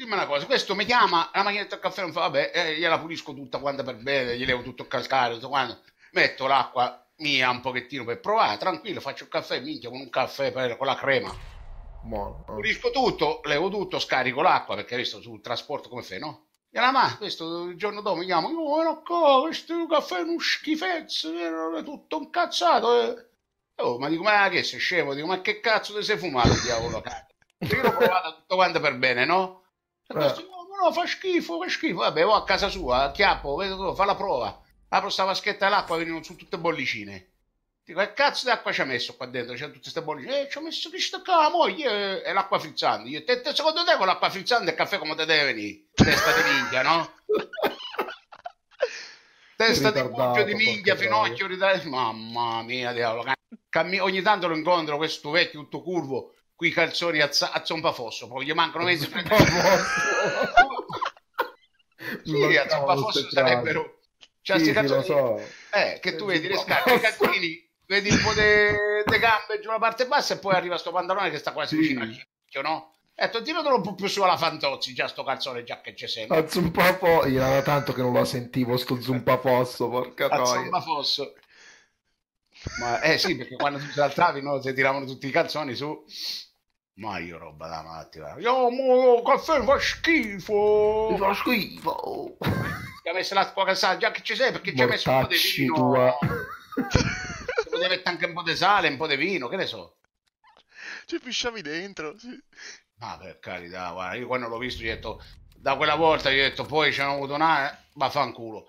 dimmi una cosa, questo mi chiama, la macchinetta del caffè non fa, vabbè, eh, gliela pulisco tutta quanta per bene, gli levo tutto il cascare, tutto quanto, metto l'acqua mia un pochettino per provare, tranquillo, faccio il caffè, minchia, con un caffè per, con la crema. Buono. eh. Pulisco tutto, levo tutto, scarico l'acqua, perché hai visto sul trasporto come fai, no? E la ma, questo il giorno dopo mi chiama, oh, no, co, questo caffè è uno schifezzo, è tutto incazzato. Eh. Oh, ma dico, ma che sei scemo? Dico, ma che cazzo ti sei fumato, diavolo? Io l'ho provato tutto quanto per bene, no? E questo, no, no, fa schifo, fa schifo. Vabbè, va a casa sua, a chiappo, vedo fa la prova. Apro sta vaschetta dell'acqua, venivano su tutte bollicine. Dico, che cazzo d'acqua ci ha messo qua dentro? C'è tutte queste bollicine. Eh, ci ha messo questo qua, la moglie, e l'acqua frizzante. Io, te, te, secondo te con l'acqua frizzante il caffè come te deve venire? Testa di minchia, no? Testa di cucchio di minchia, finocchio, ritardato. Mamma mia, diavolo. Cammi- ogni tanto lo incontro, questo vecchio tutto curvo, qui i calzoni a, a zompafosso, poi gli mancano mezzi Sì, a zompafosso sarebbero... Cioè, Sì, calzoni- so. eh, che tu vedi le scarpe, i fosso. calzini, vedi un po' di gambe giù alla parte bassa e poi arriva sto pantalone che sta quasi Sì. vicino al ginocchio, no? E tu tiratelo un po' più su alla Fantozzi, già sto calzone già che c'è sempre. A Zumpafo, io era tanto che non lo sentivo sto Zumpafosso, porca A troia. Zombafosso. Ma eh sì, perché quando tu saltavi, no, si tiravano tutti i calzoni su. Ma io roba da matti. va. Io, mo, il caffè fa schifo. Mi fa schifo. Ti ha messo l'acqua casata, già che ci sei, perché ci hai messo un po' di vino. tua. Ci potevi mettere anche un po' di sale, un po' di vino, che ne so. Ci pisciavi dentro. Sì. Ma per carità, guarda, io quando l'ho visto gli ho detto, da quella volta gli ho detto, poi ci hanno avuto una, vaffanculo.